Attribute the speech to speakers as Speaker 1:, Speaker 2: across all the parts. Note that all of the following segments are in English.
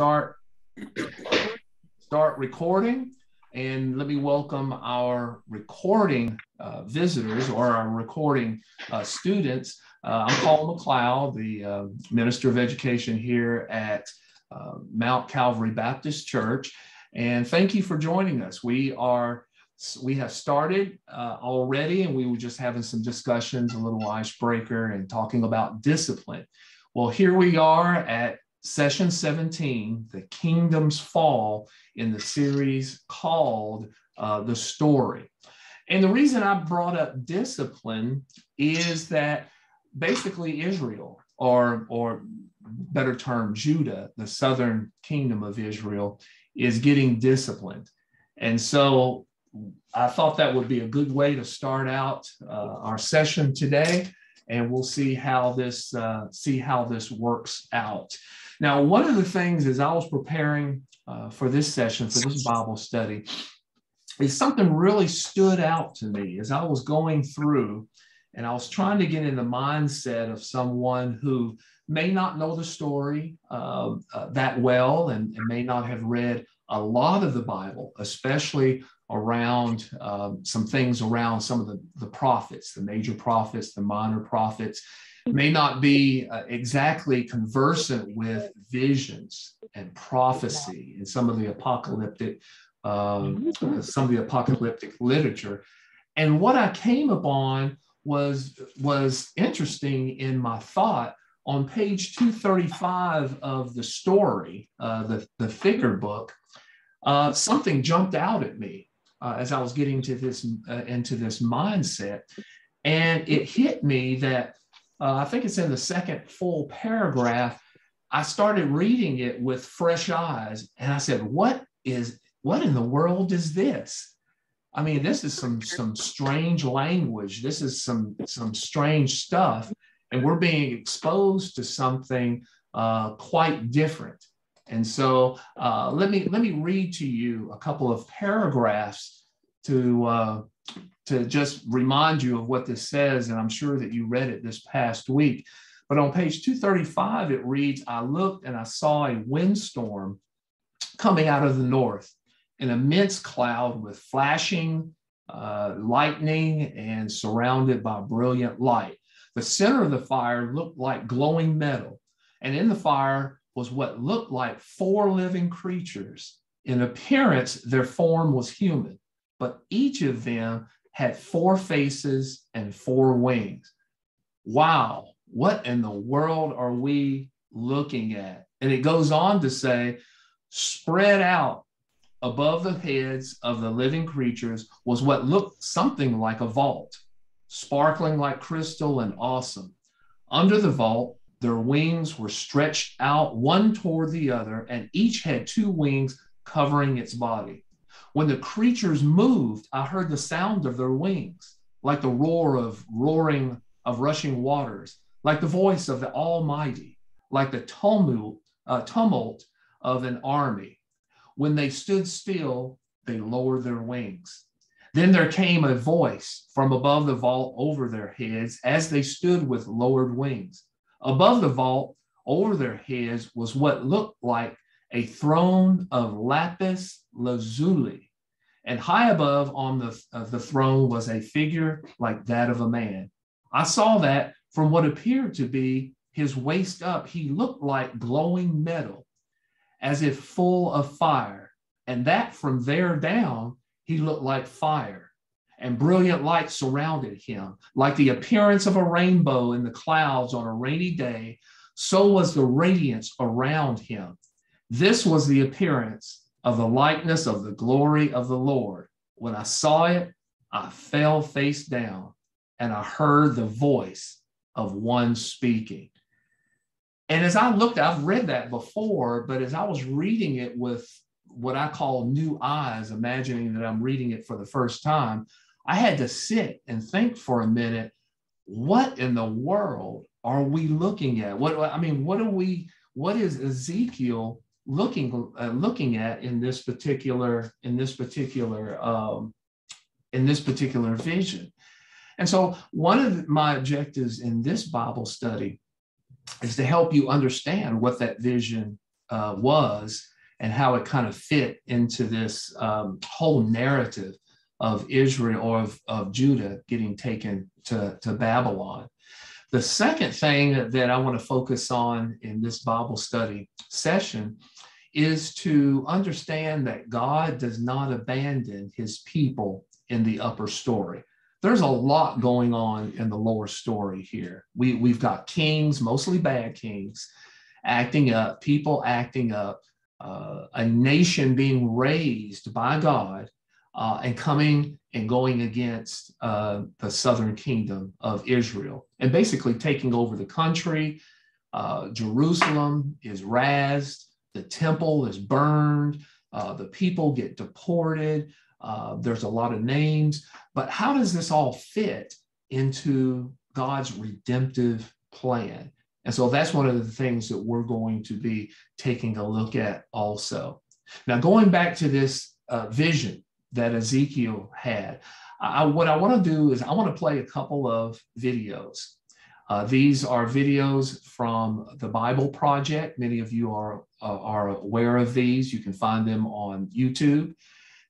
Speaker 1: start start recording. And let me welcome our recording uh, visitors or our recording uh, students. Uh, I'm Paul McLeod, the uh, Minister of Education here at uh, Mount Calvary Baptist Church. And thank you for joining us. We are we have started uh, already, and we were just having some discussions, a little icebreaker, and talking about discipline. Well, here we are at session 17, The Kingdoms Fall, in the series called uh, The Story. And the reason I brought up discipline is that basically Israel, or, or better term, Judah, the southern kingdom of Israel, is getting disciplined. And so I thought that would be a good way to start out uh, our session today, and we'll see how this uh, see how this works out. Now, one of the things as I was preparing uh, for this session, for this Bible study, is something really stood out to me as I was going through and I was trying to get in the mindset of someone who may not know the story uh, uh, that well and, and, may not have read a lot of the Bible, especially around um, some things around some of the, the prophets, the major prophets, the minor prophets, may not be uh, exactly conversant with visions and prophecy and some of the apocalyptic um, some of the apocalyptic literature. And what i came upon was was interesting in my thought. On page 235 of the story uh, the, the figure book uh, something jumped out at me uh, as i was getting to this uh, into this mindset. And it hit me that uh, I think it's in the second full paragraph. I started reading it with fresh eyes, and I said, "What is? What in the world is this?" I mean, this is some some strange language. This is some some strange stuff, and we're being exposed to something uh, quite different. And so, uh, let me let me read to you a couple of paragraphs to uh, to just remind you of what this says, and I'm sure that you read it this past week. But on page 235, it reads I looked and I saw a windstorm coming out of the north, an immense cloud with flashing uh, lightning and surrounded by brilliant light. The center of the fire looked like glowing metal, and in the fire was what looked like four living creatures. In appearance, their form was human, but each of them had four faces and four wings. Wow, what in the world are we looking at? And it goes on to say, spread out above the heads of the living creatures was what looked something like a vault, sparkling like crystal and awesome. Under the vault, their wings were stretched out one toward the other, and each had two wings covering its body. When the creatures moved, I heard the sound of their wings, like the roar of roaring of rushing waters, like the voice of the Almighty, like the tumult, uh, tumult of an army. When they stood still, they lowered their wings. Then there came a voice from above the vault over their heads as they stood with lowered wings. Above the vault, over their heads, was what looked like a throne of lapis lazuli, and high above on the, uh, the throne was a figure like that of a man. I saw that from what appeared to be his waist up, he looked like glowing metal, as if full of fire, and that from there down, he looked like fire. And brilliant light surrounded him, like the appearance of a rainbow in the clouds on a rainy day. So was the radiance around him. This was the appearance of the likeness of the glory of the Lord. When I saw it, I fell face down and I heard the voice of one speaking. And as I looked, I've read that before, but as I was reading it with what I call new eyes, imagining that I'm reading it for the first time, I had to sit and think for a minute what in the world are we looking at? What I mean, what are we, what is Ezekiel looking uh, looking at in this particular in this particular um, in this particular vision. And so, one of my objectives in this Bible study is to help you understand what that vision uh, was and how it kind of fit into this um, whole narrative of Israel or of, of Judah getting taken to, to Babylon. The second thing that, that I want to focus on in this Bible study session is to understand that God does not abandon his people in the upper story. There's a lot going on in the lower story here. We, we've got kings, mostly bad kings, acting up, people acting up, uh, a nation being raised by God uh, and coming and going against uh, the southern kingdom of Israel and basically taking over the country. Uh, Jerusalem is razed, the temple is burned, uh, the people get deported. Uh, there's a lot of names, but how does this all fit into God's redemptive plan? And so that's one of the things that we're going to be taking a look at also. Now, going back to this uh, vision that Ezekiel had, I, what I want to do is I want to play a couple of videos. Uh, these are videos from the Bible Project. Many of you are, uh, are aware of these. You can find them on YouTube.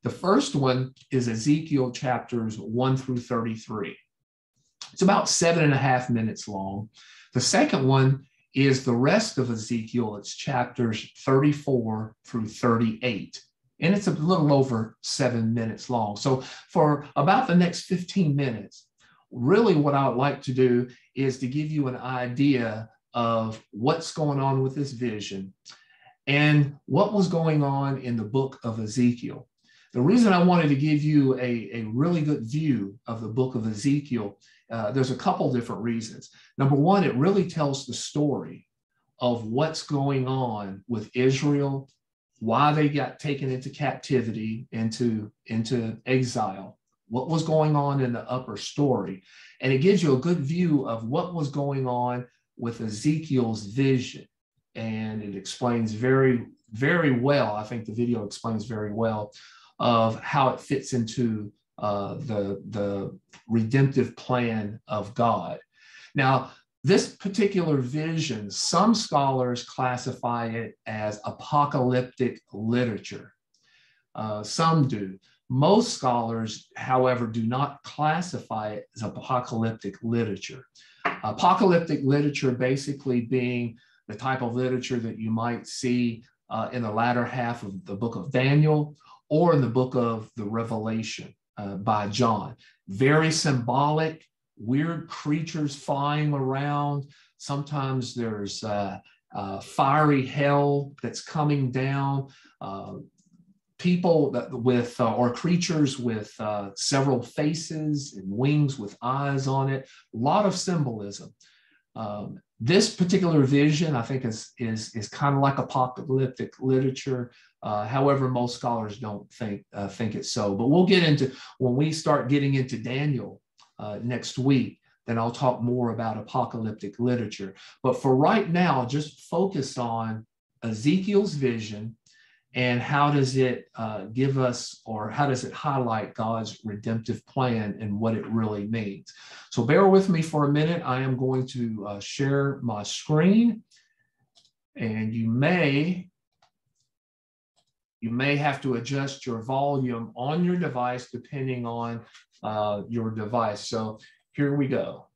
Speaker 1: The first one is Ezekiel chapters 1 through 33. It's about seven and a half minutes long. The second one is the rest of Ezekiel. It's chapters 34 through 38. And it's a little over seven minutes long. So, for about the next 15 minutes, really what I would like to do is to give you an idea of what's going on with this vision and what was going on in the book of Ezekiel. The reason I wanted to give you a, a really good view of the book of Ezekiel uh, there's a couple different reasons. Number one, it really tells the story of what's going on with Israel, why they got taken into captivity, into, into exile, what was going on in the upper story. And it gives you a good view of what was going on with Ezekiel's vision. And it explains very, very well, I think the video explains very well of how it fits into uh, the, the redemptive plan of God. Now, this particular vision, some scholars classify it as apocalyptic literature. Uh, some do. Most scholars, however, do not classify it as apocalyptic literature. Apocalyptic literature basically being the type of literature that you might see uh, in the latter half of the book of Daniel or in the book of the Revelation uh, by John. Very symbolic, weird creatures flying around. Sometimes there's uh, uh, fiery hell that's coming down. Uh, people with uh, or creatures with uh, several faces and wings with eyes on it. A lot of symbolism. Um, this particular vision, I think, is is is kind of like apocalyptic literature. Uh, however, most scholars don't think uh, think it's so. But we'll get into when we start getting into Daniel uh, next week. Then I'll talk more about apocalyptic literature. But for right now, just focus on Ezekiel's vision and how does it uh, give us or how does it highlight God's redemptive plan and what it really means. So bear with me for a minute. I am going to uh, share my screen and you may you may have to adjust your volume on your device depending on uh, your device. So here we go.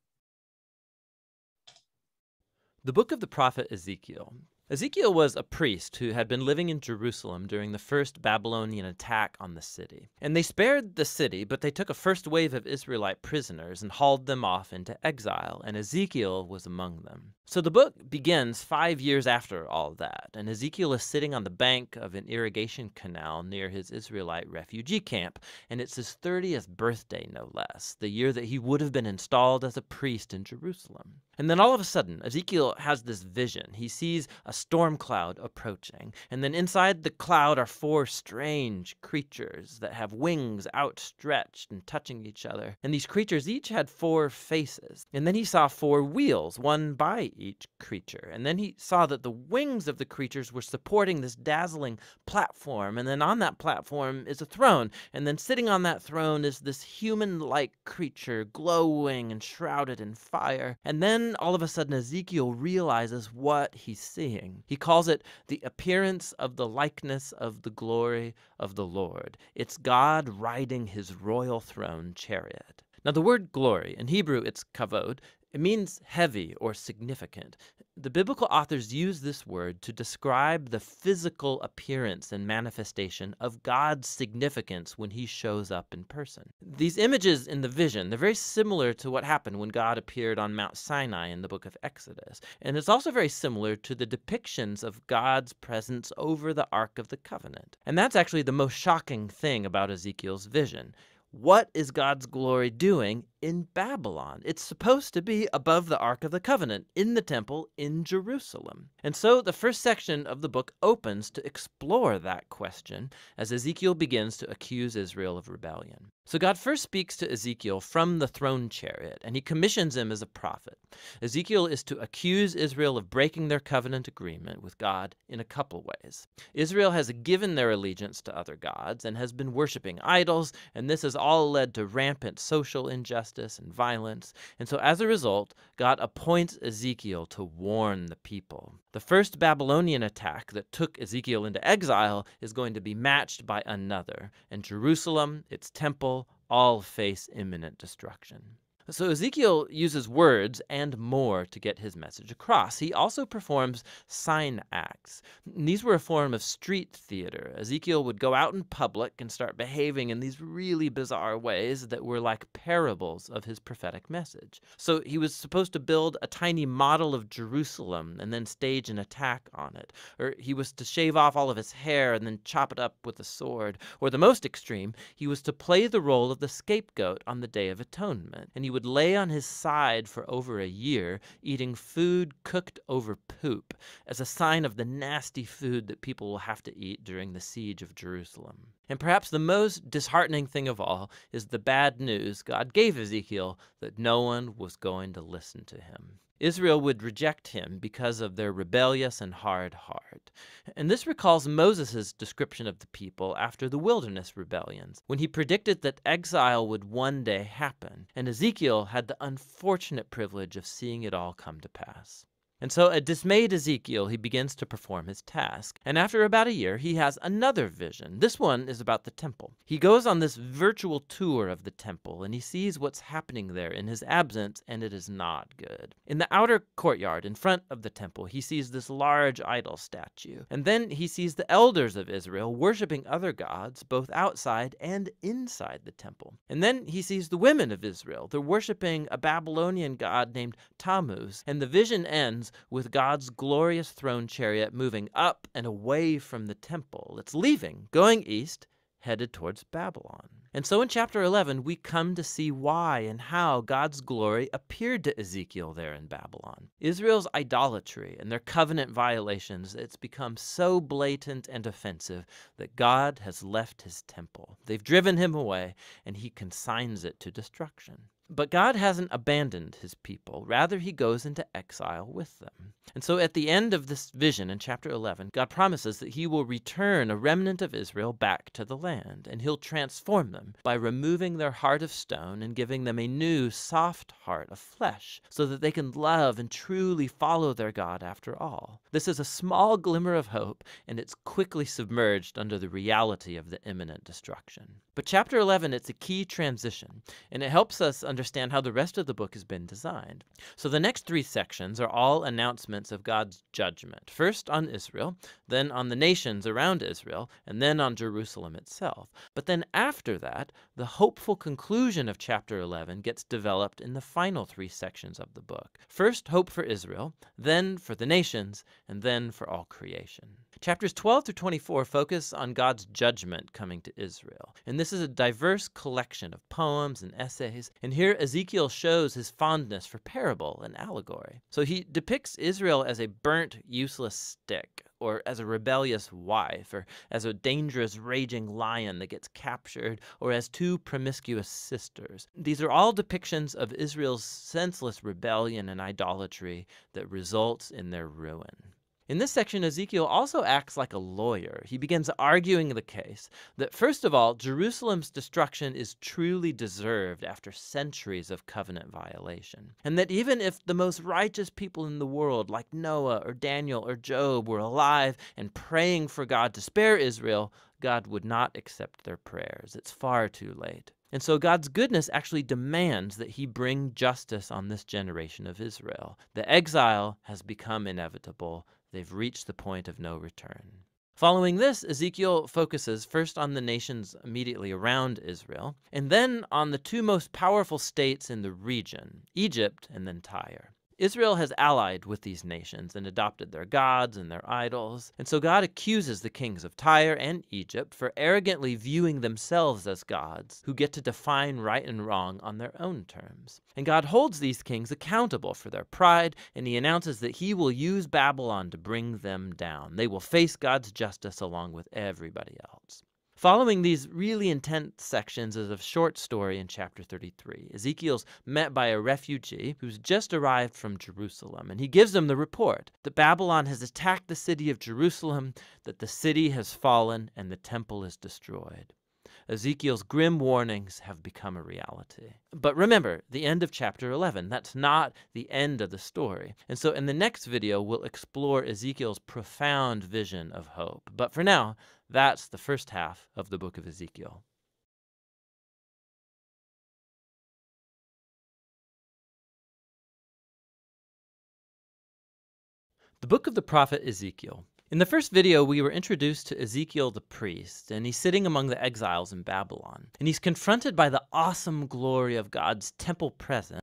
Speaker 2: The book of the prophet Ezekiel Ezekiel was a priest who had been living in Jerusalem during the first Babylonian attack on the city. And they spared the city, but they took a first wave of Israelite prisoners and hauled them off into exile, and Ezekiel was among them. So the book begins five years after all that, and Ezekiel is sitting on the bank of an irrigation canal near his Israelite refugee camp, and it's his 30th birthday, no less, the year that he would have been installed as a priest in Jerusalem. And then all of a sudden, Ezekiel has this vision. He sees a storm cloud approaching, and then inside the cloud are four strange creatures that have wings outstretched and touching each other. And these creatures each had four faces. And then he saw four wheels, one by each creature. And then he saw that the wings of the creatures were supporting this dazzling platform. And then on that platform is a throne. And then sitting on that throne is this human like creature, glowing and shrouded in fire. And then all of a sudden, Ezekiel realizes what he's seeing. He calls it the appearance of the likeness of the glory of the Lord. It's God riding his royal throne chariot. Now, the word glory, in Hebrew it's kavod, it means heavy or significant. The biblical authors use this word to describe the physical appearance and manifestation of God's significance when he shows up in person. These images in the vision, they're very similar to what happened when God appeared on Mount Sinai in the book of Exodus. And it's also very similar to the depictions of God's presence over the Ark of the Covenant. And that's actually the most shocking thing about Ezekiel's vision. What is God's glory doing in Babylon? It's supposed to be above the Ark of the Covenant in the temple in Jerusalem. And so the first section of the book opens to explore that question as Ezekiel begins to accuse Israel of rebellion. So God first speaks to Ezekiel from the throne chariot, and he commissions him as a prophet. Ezekiel is to accuse Israel of breaking their covenant agreement with God in a couple ways. Israel has given their allegiance to other gods and has been worshiping idols, and this has all led to rampant social injustice and violence. And so as a result, God appoints Ezekiel to warn the people. The first Babylonian attack that took Ezekiel into exile is going to be matched by another, and Jerusalem, its temple, all face imminent destruction. So Ezekiel uses words and more to get his message across. He also performs sign acts. These were a form of street theater. Ezekiel would go out in public and start behaving in these really bizarre ways that were like parables of his prophetic message. So he was supposed to build a tiny model of Jerusalem and then stage an attack on it. Or he was to shave off all of his hair and then chop it up with a sword. Or the most extreme, he was to play the role of the scapegoat on the Day of Atonement. And he would lay on his side for over a year, eating food cooked over poop, as a sign of the nasty food that people will have to eat during the siege of Jerusalem. And perhaps the most disheartening thing of all is the bad news God gave Ezekiel that no one was going to listen to him. Israel would reject him because of their rebellious and hard heart. And this recalls Moses' description of the people after the wilderness rebellions, when he predicted that exile would one day happen, and Ezekiel had the unfortunate privilege of seeing it all come to pass. And so, a dismayed Ezekiel, he begins to perform his task. And after about a year, he has another vision. This one is about the temple. He goes on this virtual tour of the temple and he sees what's happening there in his absence, and it is not good. In the outer courtyard in front of the temple, he sees this large idol statue. And then he sees the elders of Israel worshiping other gods, both outside and inside the temple. And then he sees the women of Israel. They're worshiping a Babylonian god named Tammuz. And the vision ends with God's glorious throne chariot moving up and away from the temple. It's leaving, going east, headed towards Babylon. And so in chapter 11, we come to see why and how God's glory appeared to Ezekiel there in Babylon. Israel's idolatry and their covenant violations, it's become so blatant and offensive that God has left his temple. They've driven him away, and he consigns it to destruction. But God hasn't abandoned his people. Rather, he goes into exile with them. And so at the end of this vision in chapter 11, God promises that he will return a remnant of Israel back to the land, and he'll transform them by removing their heart of stone and giving them a new, soft heart of flesh, so that they can love and truly follow their God after all. This is a small glimmer of hope, and it's quickly submerged under the reality of the imminent destruction. But chapter 11, it's a key transition, and it helps us understand how the rest of the book has been designed. So the next three sections are all announcements of God's judgment first on Israel, then on the nations around Israel, and then on Jerusalem itself. But then after that, the hopeful conclusion of chapter 11 gets developed in the final three sections of the book. First, hope for Israel, then for the nations, and then for all creation. Chapters 12 through 24 focus on God's judgment coming to Israel. And this is a diverse collection of poems and essays. And here Ezekiel shows his fondness for parable and allegory. So he depicts Israel as a burnt, useless stick, or as a rebellious wife, or as a dangerous raging lion that gets captured, or as two promiscuous sisters. These are all depictions of Israel's senseless rebellion and idolatry that results in their ruin. In this section, Ezekiel also acts like a lawyer. He begins arguing the case that, first of all, Jerusalem's destruction is truly deserved after centuries of covenant violation. And that even if the most righteous people in the world, like Noah or Daniel or Job, were alive and praying for God to spare Israel, God would not accept their prayers. It's far too late. And so God's goodness actually demands that he bring justice on this generation of Israel. The exile has become inevitable. They've reached the point of no return. Following this, Ezekiel focuses first on the nations immediately around Israel, and then on the two most powerful states in the region, Egypt and then Tyre. Israel has allied with these nations and adopted their gods and their idols, and so God accuses the kings of Tyre and Egypt for arrogantly viewing themselves as gods who get to define right and wrong on their own terms. And God holds these kings accountable for their pride, and he announces that he will use Babylon to bring them down. They will face God's justice along with everybody else. Following these really intense sections is a short story in chapter 33. Ezekiel's met by a refugee who's just arrived from Jerusalem, and he gives him the report that Babylon has attacked the city of Jerusalem, that the city has fallen, and the temple is destroyed. Ezekiel's grim warnings have become a reality. But remember, the end of chapter 11, that's not the end of the story. And so in the next video, we'll explore Ezekiel's profound vision of hope. But for now, that's the first half of the book of Ezekiel. The book of the prophet Ezekiel. In the first video, we were introduced to Ezekiel the priest, and he's sitting among the exiles in Babylon. And he's confronted by the awesome glory of God's temple presence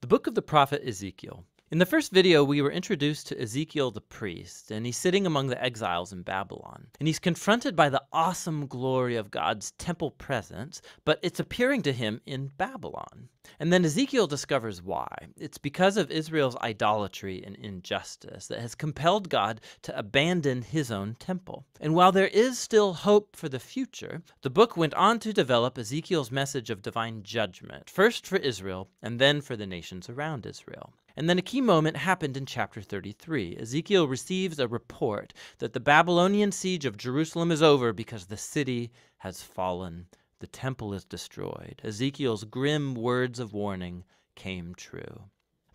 Speaker 2: The book of the prophet Ezekiel. In the first video, we were introduced to Ezekiel the priest, and he's sitting among the exiles in Babylon. And he's confronted by the awesome glory of God's temple presence, but it's appearing to him in Babylon. And then Ezekiel discovers why. It's because of Israel's idolatry and injustice that has compelled God to abandon his own temple. And while there is still hope for the future, the book went on to develop Ezekiel's message of divine judgment, first for Israel and then for the nations around Israel. And then a key moment happened in chapter 33. Ezekiel receives a report that the Babylonian siege of Jerusalem is over because the city has fallen. The temple is destroyed. Ezekiel's grim words of warning came true.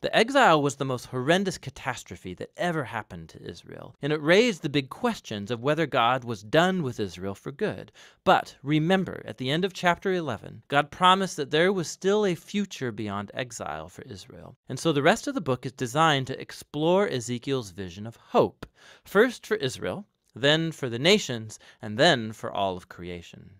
Speaker 2: The exile was the most horrendous catastrophe that ever happened to Israel, and it raised the big questions of whether God was done with Israel for good. But remember, at the end of chapter 11, God promised that there was still a future beyond exile for Israel. And so the rest of the book is designed to explore Ezekiel's vision of hope, first for Israel, then for the nations, and then for all of creation.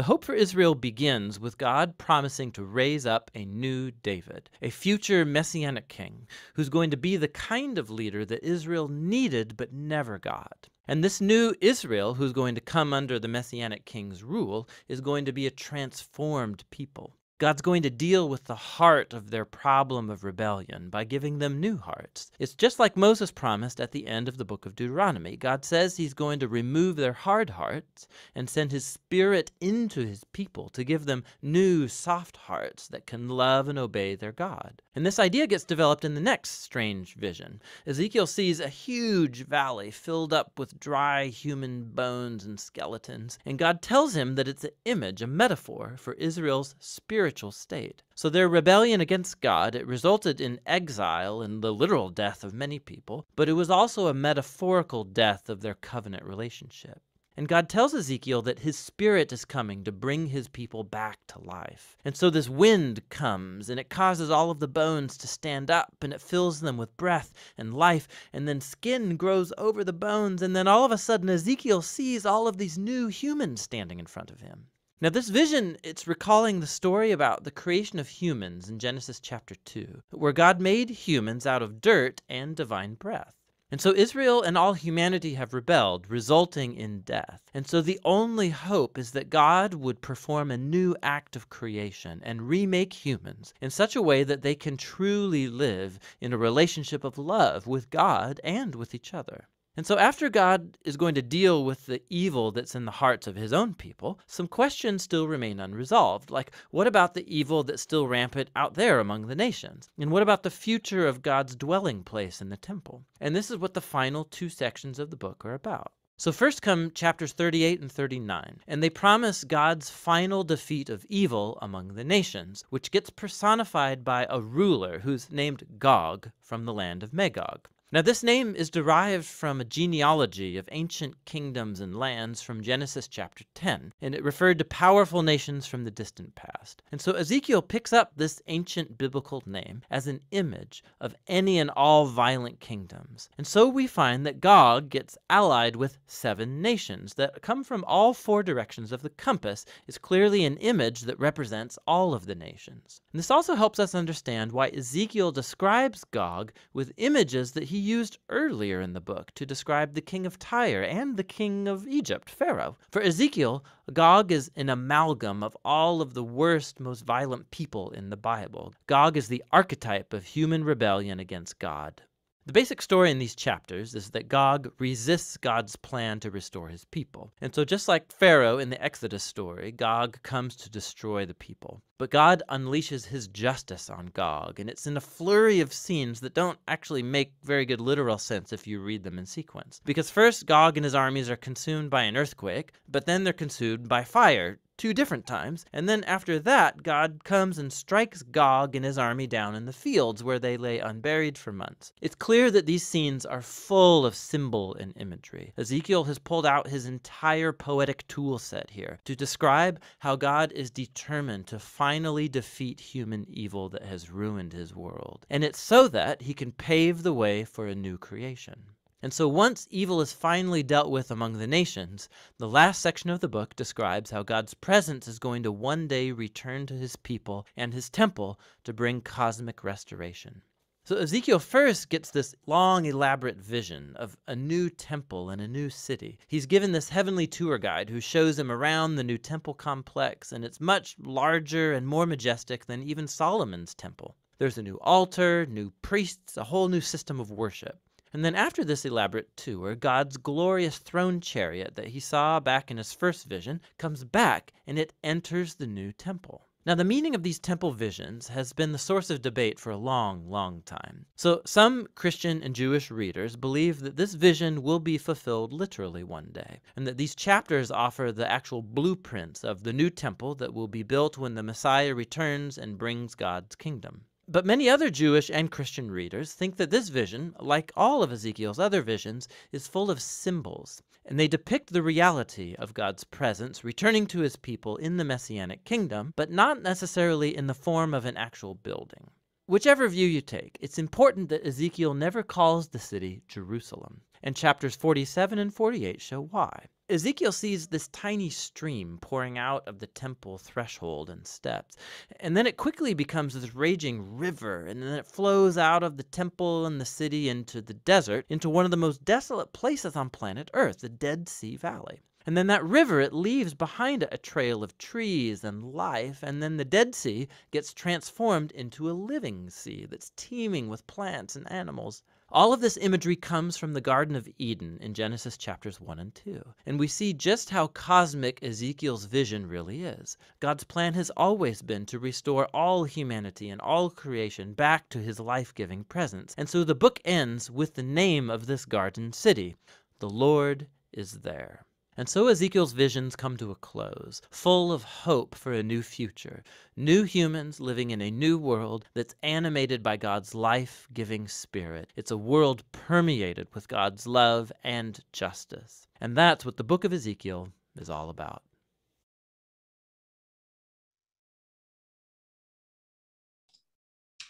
Speaker 2: The hope for Israel begins with God promising to raise up a new David, a future messianic king, who's going to be the kind of leader that Israel needed but never got. And this new Israel, who's going to come under the messianic king's rule, is going to be a transformed people. God's going to deal with the heart of their problem of rebellion by giving them new hearts. It's just like Moses promised at the end of the book of Deuteronomy. God says he's going to remove their hard hearts and send his spirit into his people to give them new, soft hearts that can love and obey their God. And this idea gets developed in the next strange vision. Ezekiel sees a huge valley filled up with dry human bones and skeletons, and God tells him that it's an image, a metaphor for Israel's spirit spiritual state. So their rebellion against God, it resulted in exile and the literal death of many people, but it was also a metaphorical death of their covenant relationship. And God tells Ezekiel that his spirit is coming to bring his people back to life. And so this wind comes and it causes all of the bones to stand up and it fills them with breath and life. And then skin grows over the bones. And then all of a sudden, Ezekiel sees all of these new humans standing in front of him. Now, this vision, it's recalling the story about the creation of humans in Genesis chapter 2, where God made humans out of dirt and divine breath. And so Israel and all humanity have rebelled, resulting in death. And so the only hope is that God would perform a new act of creation and remake humans in such a way that they can truly live in a relationship of love with God and with each other. And so, after God is going to deal with the evil that's in the hearts of his own people, some questions still remain unresolved. Like, what about the evil that's still rampant out there among the nations? And what about the future of God's dwelling place in the temple? And this is what the final two sections of the book are about. So, first come chapters 38 and 39, and they promise God's final defeat of evil among the nations, which gets personified by a ruler who's named Gog from the land of Magog. Now, this name is derived from a genealogy of ancient kingdoms and lands from Genesis chapter 10, and it referred to powerful nations from the distant past. And so Ezekiel picks up this ancient biblical name as an image of any and all violent kingdoms. And so we find that Gog gets allied with seven nations that come from all four directions of the compass, is clearly an image that represents all of the nations. And this also helps us understand why Ezekiel describes Gog with images that he used earlier in the book to describe the king of Tyre and the king of Egypt, Pharaoh. For Ezekiel, Gog is an amalgam of all of the worst, most violent people in the Bible. Gog is the archetype of human rebellion against God. The basic story in these chapters is that Gog resists God's plan to restore his people. And so, just like Pharaoh in the Exodus story, Gog comes to destroy the people. But God unleashes his justice on Gog, and it's in a flurry of scenes that don't actually make very good literal sense if you read them in sequence. Because first, Gog and his armies are consumed by an earthquake, but then they're consumed by fire, two different times. And then after that, God comes and strikes Gog and his army down in the fields where they lay unburied for months. It's clear that these scenes are full of symbol and imagery. Ezekiel has pulled out his entire poetic tool set here to describe how God is determined to finally defeat human evil that has ruined his world. And it's so that he can pave the way for a new creation. And so once evil is finally dealt with among the nations, the last section of the book describes how God's presence is going to one day return to his people and his temple to bring cosmic restoration. So Ezekiel first gets this long, elaborate vision of a new temple and a new city. He's given this heavenly tour guide who shows him around the new temple complex, and it's much larger and more majestic than even Solomon's temple. There's a new altar, new priests, a whole new system of worship. And then after this elaborate tour, God's glorious throne chariot that he saw back in his first vision comes back and it enters the new temple. Now, the meaning of these temple visions has been the source of debate for a long, long time. So, some Christian and Jewish readers believe that this vision will be fulfilled literally one day, and that these chapters offer the actual blueprints of the new temple that will be built when the Messiah returns and brings God's kingdom. But many other Jewish and Christian readers think that this vision, like all of Ezekiel's other visions, is full of symbols, and they depict the reality of God's presence returning to his people in the Messianic kingdom, but not necessarily in the form of an actual building. Whichever view you take, it's important that Ezekiel never calls the city Jerusalem, and chapters 47 and 48 show why. Ezekiel sees this tiny stream pouring out of the temple threshold and steps. And then it quickly becomes this raging river, and then it flows out of the temple and the city into the desert, into one of the most desolate places on planet Earth, the Dead Sea Valley. And then that river, it leaves behind it a trail of trees and life, and then the Dead Sea gets transformed into a living sea that's teeming with plants and animals. All of this imagery comes from the Garden of Eden in Genesis chapters 1 and 2. And we see just how cosmic Ezekiel's vision really is. God's plan has always been to restore all humanity and all creation back to his life giving presence. And so the book ends with the name of this garden city The Lord is there. And so Ezekiel's visions come to a close, full of hope for a new future, new humans living in a new world that's animated by God's life giving spirit. It's a world permeated with God's love and justice. And that's what the book of Ezekiel is all about.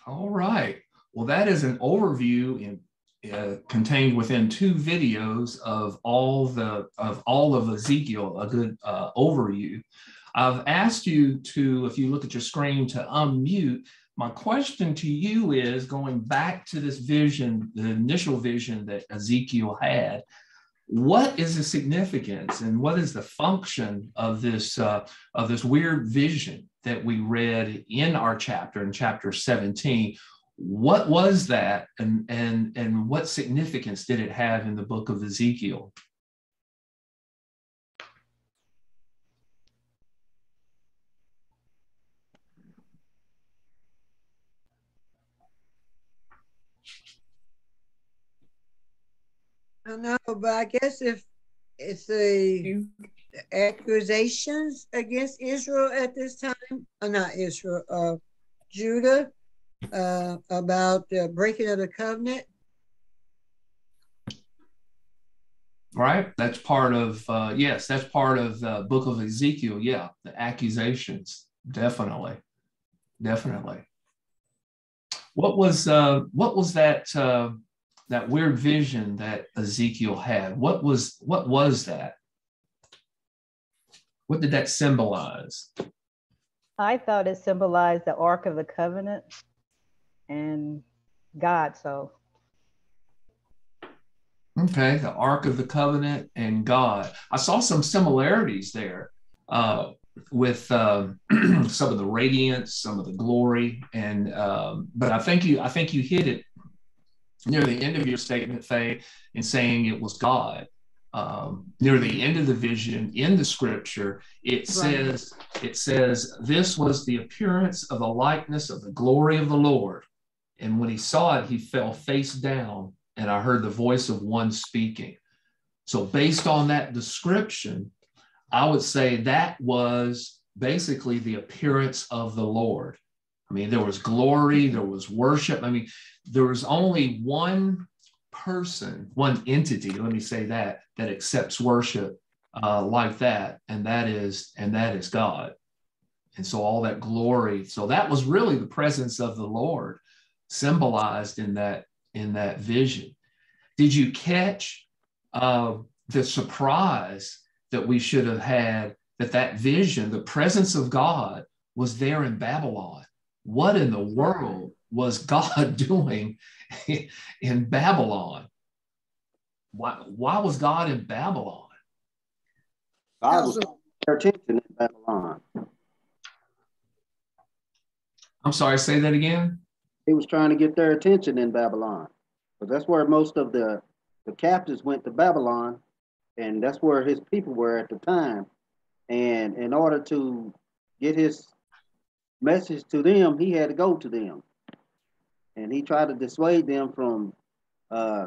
Speaker 1: All right. Well, that is an overview in uh, contained within two videos of all the of all of Ezekiel, a good uh, overview. I've asked you to, if you look at your screen, to unmute my question to you is going back to this vision, the initial vision that Ezekiel had. What is the significance and what is the function of this uh, of this weird vision that we read in our chapter in chapter 17? What was that, and and and what significance did it have in the book of Ezekiel?
Speaker 3: I know, but I guess if it's the accusations against Israel at this time, or not Israel, uh, Judah, uh, about the breaking of the covenant.
Speaker 1: Right, that's part of uh, yes, that's part of the book of Ezekiel. Yeah, the accusations, definitely, definitely. What was uh, what was that? Uh, that weird vision that Ezekiel had. What was what was that? What did that symbolize?
Speaker 4: I thought it symbolized the Ark of the Covenant and God. So
Speaker 1: Okay, the Ark of the Covenant and God. I saw some similarities there uh, with uh, some of the radiance, some of the glory, and um, but I think you I think you hit it near the end of your statement, Faye, in saying it was God. Um, near the end of the vision in the scripture, it right. says, it says, this was the appearance of the likeness of the glory of the Lord. And when he saw it, he fell face down, and I heard the voice of one speaking. So, based on that description, I would say that was basically the appearance of the Lord. I mean, there was glory, there was worship. I mean, there was only one person, one entity, let me say that, that accepts worship uh, like that, and that is and that is God. And so all that glory, so that was really the presence of the Lord symbolized in that in that vision. Did you catch uh, the surprise that we should have had that that vision, the presence of God, was there in Babylon? What in the world was God doing in Babylon? Why, why was God in Babylon?
Speaker 5: God was their attention in Babylon.
Speaker 1: I'm sorry, say that again.
Speaker 5: He was trying to get their attention in Babylon. But that's where most of the, the captives went to Babylon, and that's where his people were at the time. And in order to get his message to them, he had to go to them and he tried to dissuade them from uh,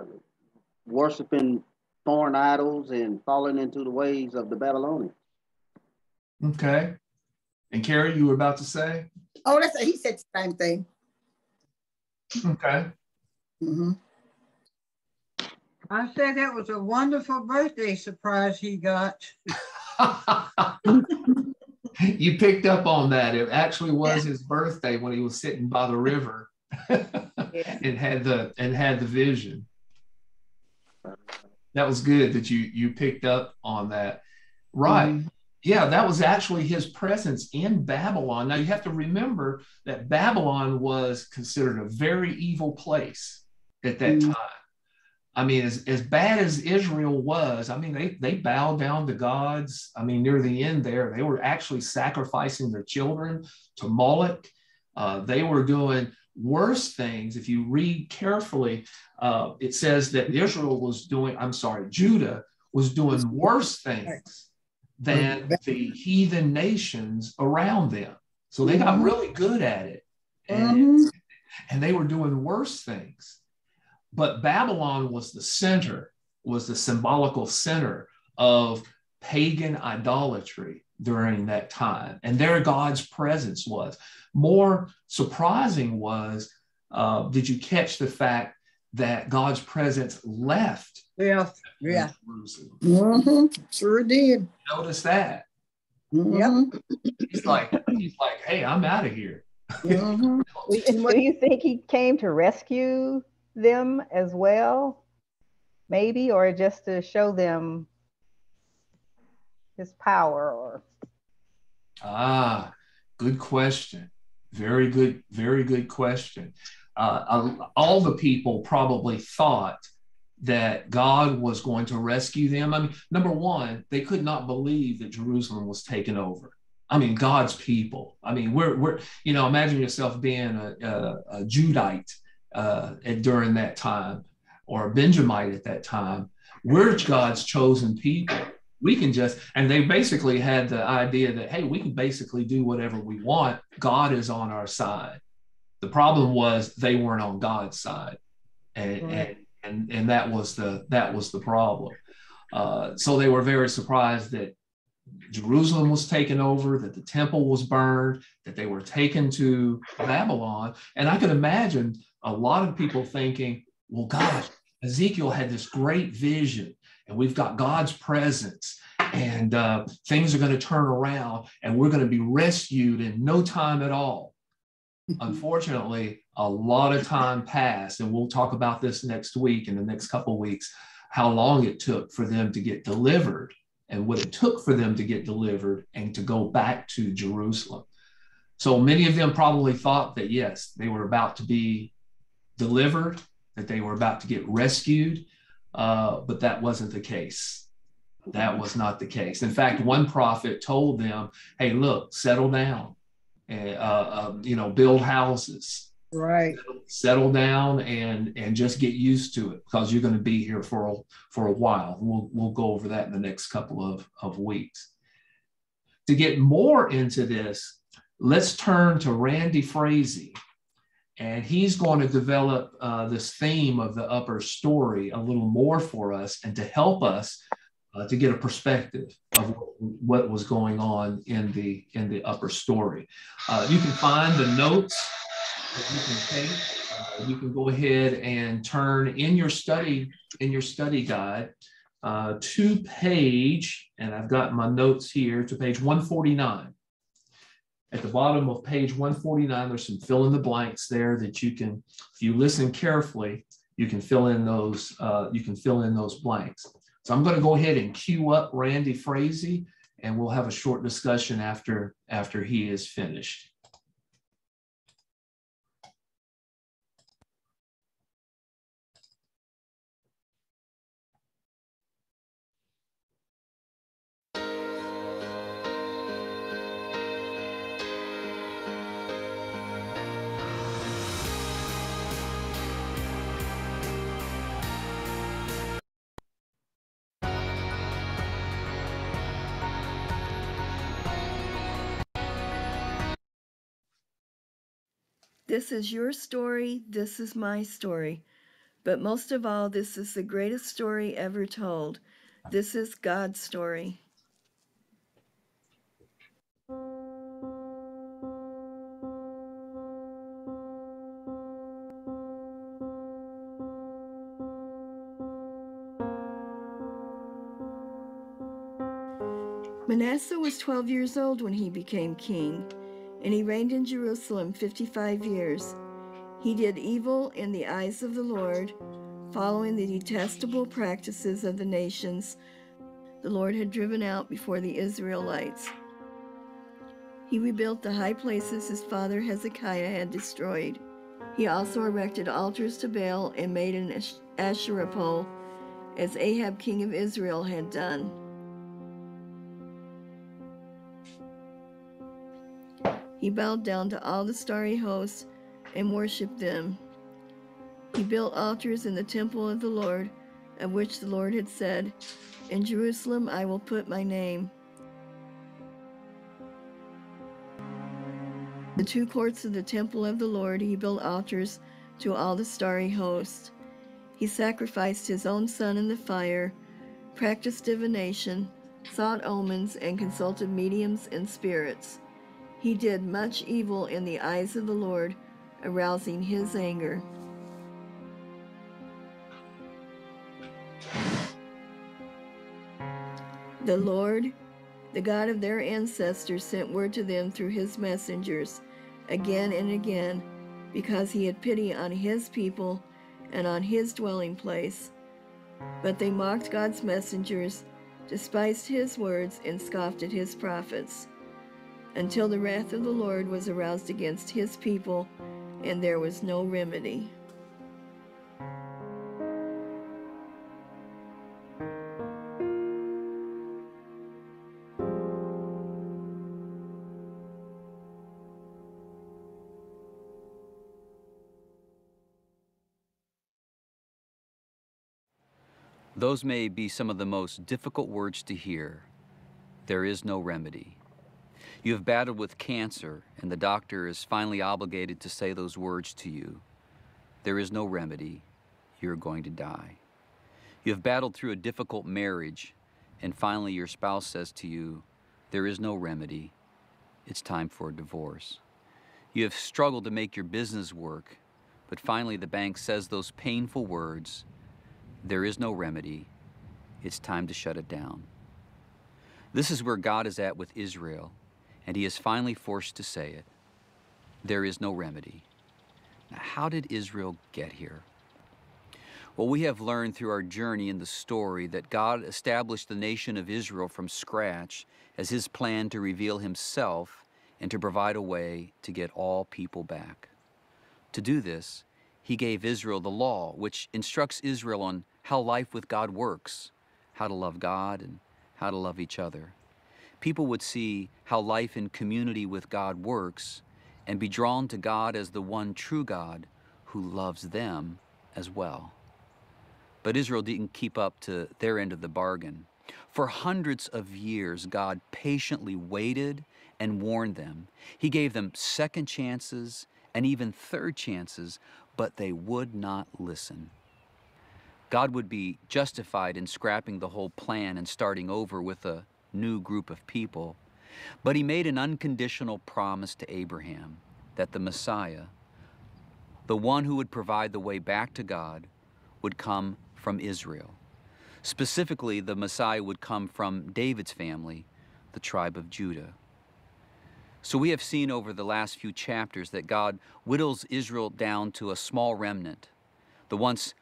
Speaker 5: worshiping foreign idols and falling into the ways of the Babylonians.
Speaker 1: Okay. And Carrie, you were about to say?
Speaker 3: Oh, that's he said the same thing.
Speaker 1: Okay.
Speaker 3: Mm-hmm. I said that was a wonderful birthday surprise he got.
Speaker 1: you picked up on that. It actually was his birthday when he was sitting by the river yeah. and had the and had the vision. That was good that you you picked up on that. Right. Mm-hmm. Yeah, that was actually his presence in Babylon. Now you have to remember that Babylon was considered a very evil place at that mm-hmm. time. I mean, as, as bad as Israel was, I mean, they, they bowed down to gods. I mean, near the end there, they were actually sacrificing their children to Moloch. Uh, they were doing worse things, if you read carefully, uh, it says that Israel was doing, I'm sorry, Judah was doing worse things than the heathen nations around them. So they got really good at it. And, mm-hmm. and they were doing worse things. But Babylon was the center, was the symbolical center of pagan idolatry during that time. And there God's presence was. More surprising was uh, did you catch the fact that God's presence left?
Speaker 3: Yeah, yeah. Mm-hmm. Sure did.
Speaker 1: Notice that.
Speaker 3: Mm-hmm.
Speaker 1: Yep. He's like, he's like, hey, I'm out of here.
Speaker 4: Mm-hmm. Do you think he came to rescue them as well? Maybe, or just to show them his power or
Speaker 1: ah good question Very good, very good question. Uh, all the people probably thought that God was going to rescue them. I mean, number one, they could not believe that Jerusalem was taken over. I mean, God's people. I mean, we're, we're you know, imagine yourself being a, a, a Judite uh, during that time or a Benjamite at that time. We're God's chosen people. We can just, and they basically had the idea that, hey, we can basically do whatever we want. God is on our side. The problem was they weren't on God's side. And, right. and and and that was the that was the problem. Uh, so they were very surprised that Jerusalem was taken over, that the temple was burned, that they were taken to Babylon, and I could imagine a lot of people thinking, "Well, gosh, Ezekiel had this great vision, and we've got God's presence." And uh, things are going to turn around, and we're going to be rescued in no time at all. Unfortunately, a lot of time passed, and we'll talk about this next week in the next couple weeks, how long it took for them to get delivered and what it took for them to get delivered and to go back to Jerusalem. So many of them probably thought that yes, they were about to be delivered, that they were about to get rescued, uh, but that wasn't the case. That was not the case. In fact, one prophet told them, "Hey, look, settle down, and uh, uh, you know, build houses,
Speaker 3: right.
Speaker 1: Settle down and and just get used to it because you're going to be here for a, for a while. We'll we'll go over that in the next couple of of weeks. To get more into this let's turn to randy frazee. And he's going to develop uh, this theme of the upper story a little more for us and to help us uh, to get a perspective of what, was going on in the in the upper story uh, you can find the notes that you can take. Uh, you can go ahead and turn in your study in your study guide uh, to page, and I've got my notes here to page 149. At the bottom of page 149, there's some fill in the blanks there that you can, if you listen carefully, you can fill in those. Uh, you can fill in those blanks. So I'm going to go ahead and cue up Randy Frazee, and we'll have a short discussion after after he is finished.
Speaker 6: This is your story, this is my story. But most of all, this is the greatest story ever told. This is God's story. Manasseh was 12 years old when he became king and he reigned in Jerusalem 55 years. He did evil in the eyes of the Lord, following the detestable practices of the nations the Lord had driven out before the Israelites. He rebuilt the high places his father Hezekiah had destroyed. He also erected altars to Baal and made an Asherah pole, as Ahab king of Israel had done. He bowed down to all the starry hosts and worshiped them. He built altars in the temple of the Lord, of which the Lord had said, In Jerusalem I will put my name. The two courts of the temple of the Lord he built altars to all the starry hosts. He sacrificed his own son in the fire, practiced divination, sought omens, and consulted mediums and spirits. He did much evil in the eyes of the Lord, arousing his anger. The Lord, the God of their ancestors, sent word to them through his messengers again and again, because he had pity on his people and on his dwelling place. But they mocked God's messengers, despised his words, and scoffed at his prophets. Until the wrath of the Lord was aroused against his people, and there was no remedy.
Speaker 7: Those may be some of the most difficult words to hear. There is no remedy. You have battled with cancer, and the doctor is finally obligated to say those words to you. There is no remedy. You're going to die. You have battled through a difficult marriage, and finally your spouse says to you, There is no remedy. It's time for a divorce. You have struggled to make your business work, but finally the bank says those painful words, There is no remedy. It's time to shut it down. This is where God is at with Israel, and he is finally forced to say it. There is no remedy. Now, how did Israel get here? Well, we have learned through our journey in the story that God established the nation of Israel from scratch as his plan to reveal himself and to provide a way to get all people back. To do this, he gave Israel the law, which instructs Israel on how life with God works, how to love God and how to love each other. People would see how life in community with God works and be drawn to God as the one true God who loves them as well. But Israel didn't keep up to their end of the bargain. For hundreds of years, God patiently waited and warned them. He gave them second chances and even third chances, but they would not listen. God would be justified in scrapping the whole plan and starting over with a new group of people. But he made an unconditional promise to Abraham that the Messiah, the one who would provide the way back to God, would come from Israel. Specifically, the Messiah would come from David's family, the tribe of Judah. So we have seen over the last few chapters that God whittles Israel down to a small remnant, the once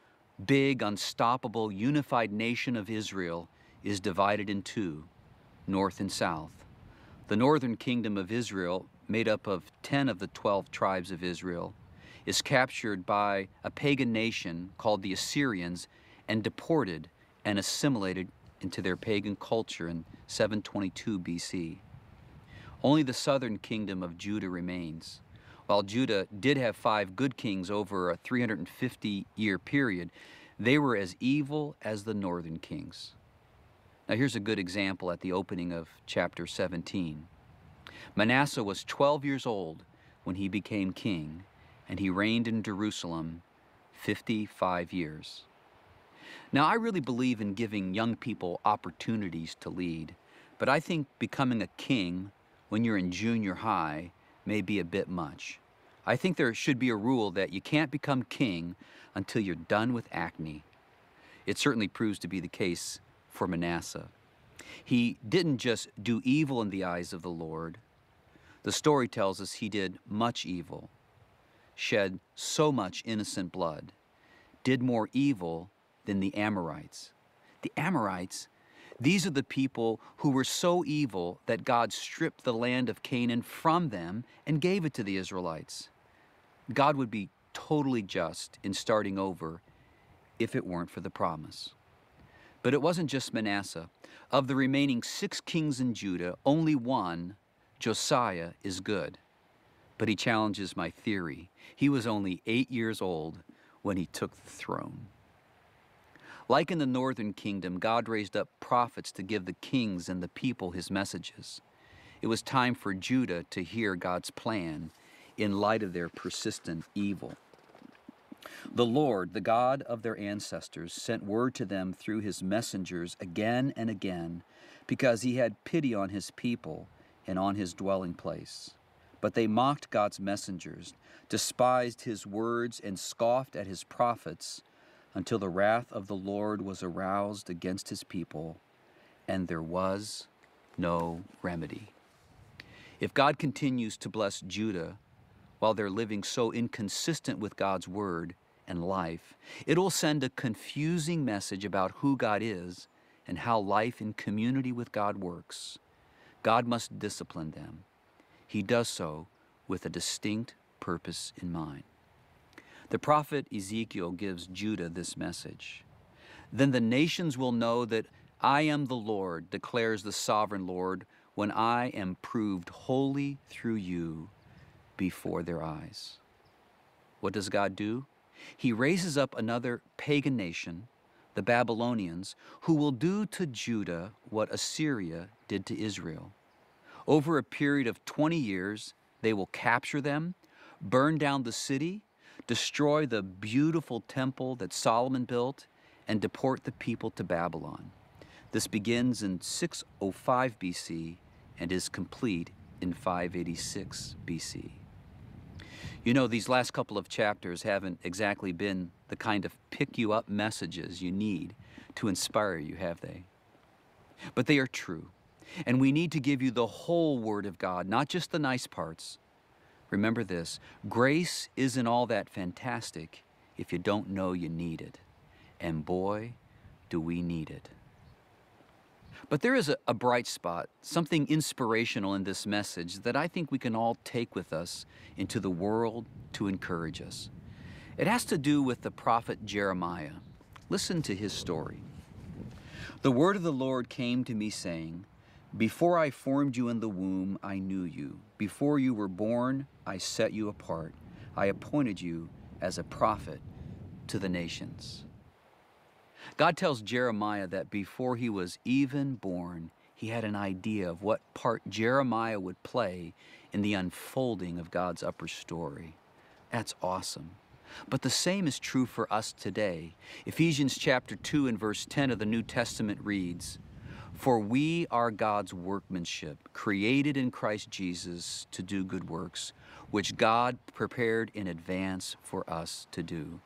Speaker 7: big, unstoppable, unified nation of Israel is divided in two, north and south. The northern kingdom of Israel, made up of 10 of the 12 tribes of Israel, is captured by a pagan nation called the Assyrians and deported and assimilated into their pagan culture in 722 BC. Only the southern kingdom of Judah remains. While Judah did have five good kings over a 350 year period, they were as evil as the northern kings. Now, here's a good example at the opening of chapter 17. Manasseh was 12 years old when he became king, and he reigned in Jerusalem 55 years. Now, I really believe in giving young people opportunities to lead, but I think becoming a king when you're in junior high may be a bit much. I think there should be a rule that you can't become king until you're done with acne. It certainly proves to be the case for Manasseh. He didn't just do evil in the eyes of the Lord. The story tells us he did much evil, shed so much innocent blood, did more evil than the Amorites. The Amorites, these are the people who were so evil that God stripped the land of Canaan from them and gave it to the Israelites. God would be totally just in starting over if it weren't for the promise. But it wasn't just Manasseh. Of the remaining six kings in Judah, only one, Josiah, is good. But he challenges my theory. He was only eight years old when he took the throne. Like in the northern kingdom, God raised up prophets to give the kings and the people his messages. It was time for Judah to hear God's plan in light of their persistent evil. The Lord, the God of their ancestors, sent word to them through his messengers again and again, because he had pity on his people and on his dwelling place. But they mocked God's messengers, despised his words, and scoffed at his prophets, until the wrath of the Lord was aroused against his people, and there was no remedy. If God continues to bless Judah while they're living so inconsistent with God's word and life, it will send a confusing message about who God is and how life in community with God works. God must discipline them. he does so with a distinct purpose in mind. The prophet Ezekiel gives Judah this message Then the nations will know that I am the Lord, declares the sovereign Lord, when I am proved holy through you before their eyes. What does God do? He raises up another pagan nation, the Babylonians, who will do to Judah what Assyria did to Israel. Over a period of 20 years, they will capture them, burn down the city, destroy the beautiful temple that Solomon built, and deport the people to Babylon. This begins in 605 BC and is complete in 586 BC. You know, these last couple of chapters haven't exactly been the kind of pick you up messages you need to inspire you, have they? But they are true. And we need to give you the whole Word of God, not just the nice parts. Remember this grace isn't all that fantastic if you don't know you need it. And boy, do we need it. But there is a, a, bright spot, something inspirational in this message that I think we can all take with us into the world to encourage us. It has to do with the prophet Jeremiah. Listen to his story. The word of the Lord came to me, saying, Before I formed you in the womb, I knew you. Before you were born, I set you apart. I appointed you as a prophet to the nations. God tells Jeremiah that before he was even born, he had an idea of what part Jeremiah would play in the unfolding of God's upper story. That's awesome. But the same is true for us today. Ephesians chapter 2 and verse 10 of the New Testament reads, For we are God's workmanship, created in Christ Jesus to do good works, which God prepared in advance for us to do.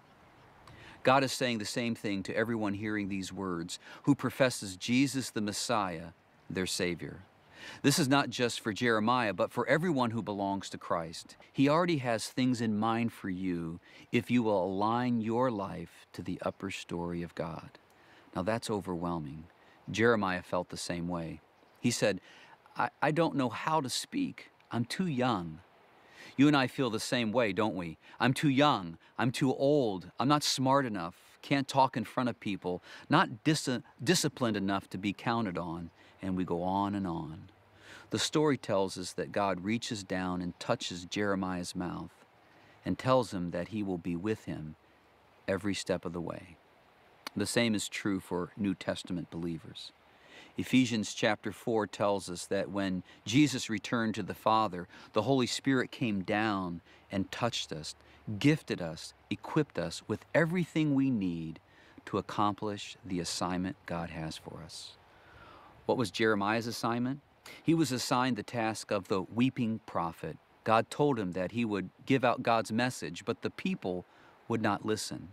Speaker 7: God is saying the same thing to everyone hearing these words who professes Jesus the Messiah, their Savior. This is not just for Jeremiah, but for everyone who belongs to Christ. He already has things in mind for you if you will align your life to the upper story of God. Now that's overwhelming. Jeremiah felt the same way. He said, I, I don't know how to speak. I'm too young. You and I feel the same way, don't we? I'm too young. I'm too old. I'm not smart enough. Can't talk in front of people. Not dis- disciplined enough to be counted on. And we go on and on. The story tells us that God reaches down and touches Jeremiah's mouth and tells him that he will be with him every step of the way. The same is true for New Testament believers. Ephesians chapter 4 tells us that when Jesus returned to the Father, the Holy Spirit came down and touched us, gifted us, equipped us with everything we need to accomplish the assignment God has for us. What was Jeremiah's assignment? He was assigned the task of the weeping prophet. God told him that he would give out God's message, but the people would not listen.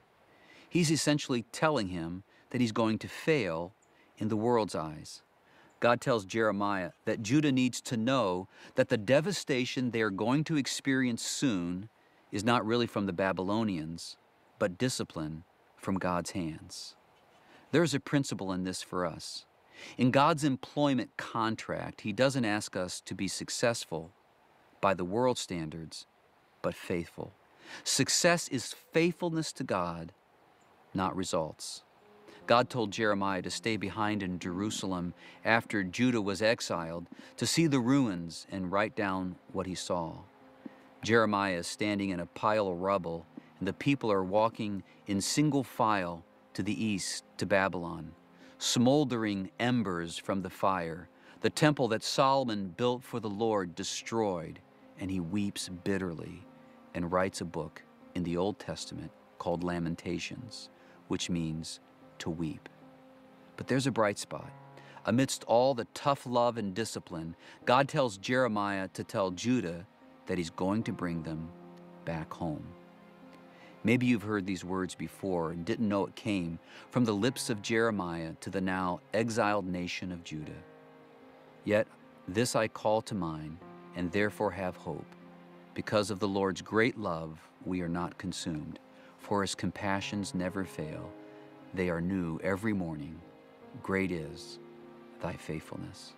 Speaker 7: He's essentially telling him that he's going to fail in the world's eyes. God tells Jeremiah that Judah needs to know that the devastation they are going to experience soon is not really from the Babylonians, but discipline from God's hands. There's a principle in this for us. In God's employment contract, He doesn't ask us to be successful by the world standards, but faithful. Success is faithfulness to God, not results. God told Jeremiah to stay behind in Jerusalem after Judah was exiled to see the ruins and write down what he saw. Jeremiah is standing in a pile of rubble, and the people are walking in single file to the east to Babylon, smoldering embers from the fire, the temple that Solomon built for the Lord destroyed, and he weeps bitterly and writes a book in the Old Testament called Lamentations, which means to weep. But there's a bright spot. Amidst all the tough love and discipline, God tells Jeremiah to tell Judah that he's going to bring them back home. Maybe you've heard these words before and didn't know it came from the lips of Jeremiah to the now exiled nation of Judah. Yet this I call to mind, and therefore have hope. Because of the Lord's great love, we are not consumed, for his compassions never fail. They are new every morning. Great is thy faithfulness.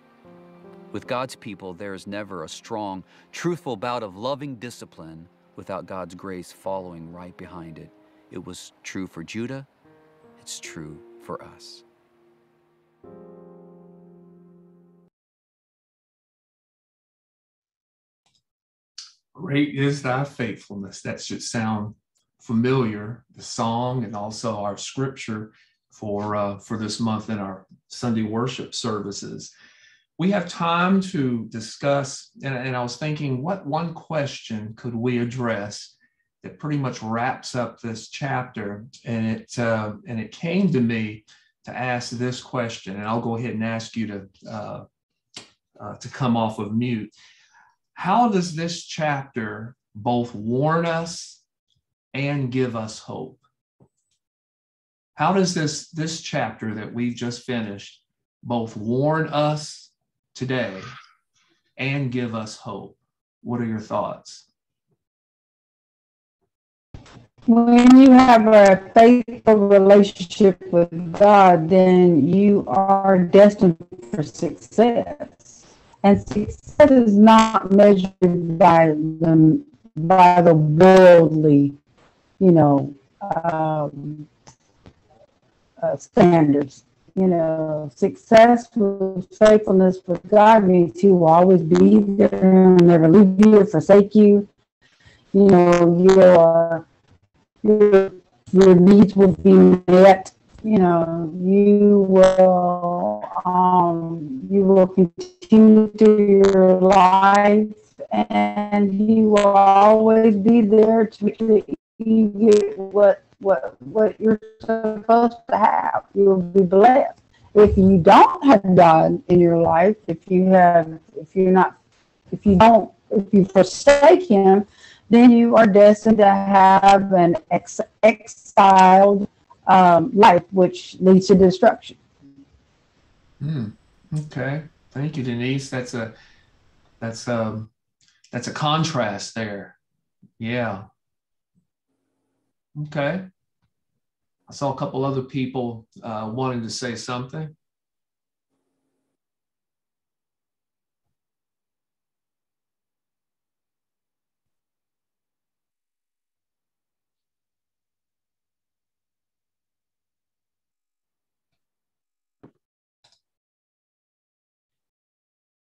Speaker 7: With God's people, there is never a strong, truthful bout of loving discipline without God's grace following right behind it. It was true for Judah, it's true for us.
Speaker 1: Great is thy faithfulness. That should sound familiar, the song and also our scripture for, uh, for this month in our Sunday worship services. We have time to discuss, and, and I was thinking, what one question could we address that pretty much wraps up this chapter? And it, uh, and it came to me to ask this question, and I'll go ahead and ask you to, uh, uh to come off of mute how does this chapter both warn us and give us hope? How does this, this chapter that we've just finished both warn us today and give us hope? What are your thoughts?
Speaker 8: When you have a faithful relationship with God, then you are destined for success and success is not measured by the by the worldly, you know, um, uh, standards. You know, success with faithfulness with God means He will always be there, and never leave you or forsake you. You know, your your your needs will be met you know, you will um, you will continue through your life, and you will always be there to you get what what what you're supposed to have. You will be blessed. If you don't have God in your life, if you have, if you're not, if you don't, if you forsake Him, then you are destined to have an ex- exiled um, life, which leads to destruction.
Speaker 1: Hmm. Okay. Thank you, Denise. That's a that's um that's a contrast there. Yeah. Okay. I saw a couple other people uh, wanting to say something.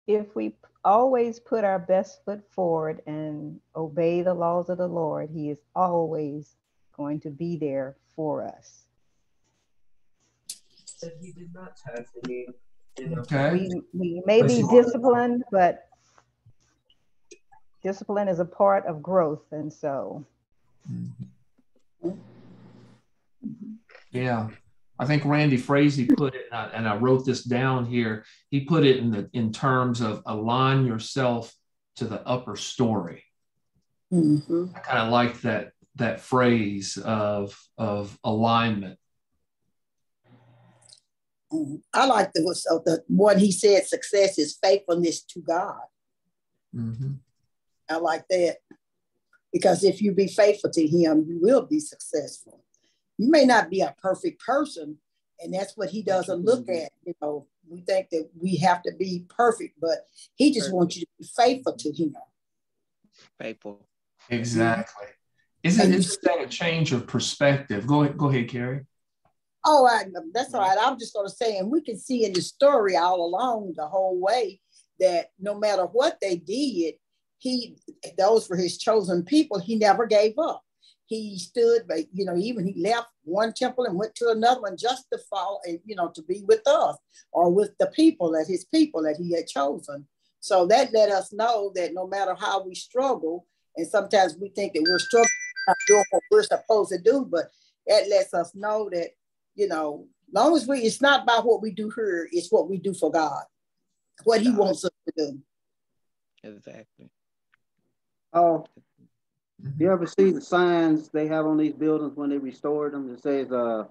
Speaker 4: if we always put our best foot forward and obey the laws of the Lord, He is always going to be there for us.
Speaker 1: He did not have any. Okay.
Speaker 4: We, we may be disciplined, but discipline is a part of growth. And so.
Speaker 1: Mm-hmm. Yeah. I think Randy Frazee put it, and I, and I, wrote this down here. He put it in the in terms of align yourself to the upper story. Mm-hmm. I kind of like that that phrase of of alignment.
Speaker 9: I like the so the one he said. Success is faithfulness to God. Mm-hmm. I like that because if you be faithful to Him, you will be successful you may not be a perfect person and that's what he doesn't look at you know we think that we have to be perfect but he just perfect. wants you to be faithful to him
Speaker 10: faithful
Speaker 1: exactly isn't, isn't that a change of perspective? Go ahead go ahead carrie.
Speaker 9: Oh I, that's all right. I'm just going to say and we can see in the story all along the whole way that no matter what they did he those were his chosen people. He never gave up. He stood, but you know, even he left one temple and went to another one just to follow, and you know, to be with us or with the people that his people that he had chosen. So that let us know that no matter how we struggle, and sometimes we think that we're struggling, doing what we're supposed to do, but that lets us know that you know, long as we, it's not about what we do here, it's what we do for God, what He wants us to do.
Speaker 10: Exactly.
Speaker 5: Oh, you ever see the signs they have on these buildings when they restored them? It says, uh,